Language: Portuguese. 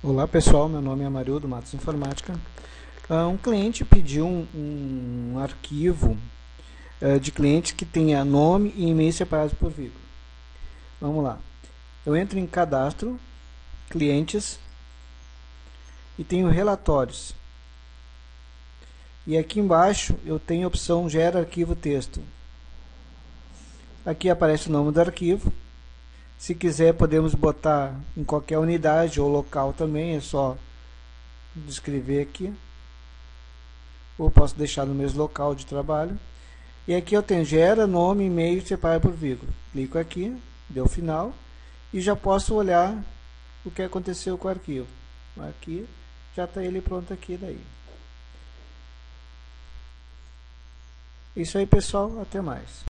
Olá pessoal, meu nome é Amarildo Matos Informática. Uh, um cliente pediu um, um arquivo uh, de clientes que tenha nome e e-mail separados por vírgula. Vamos lá. Eu entro em cadastro, clientes e tenho relatórios. E aqui embaixo eu tenho a opção gera arquivo texto. Aqui aparece o nome do arquivo se quiser, podemos botar em qualquer unidade ou local também, é só descrever aqui. Ou posso deixar no mesmo local de trabalho. E aqui eu tenho gera, nome, e-mail, separa por vírgula. Clico aqui, deu final, e já posso olhar o que aconteceu com o arquivo. Aqui, já está ele pronto aqui daí. Isso aí pessoal, até mais.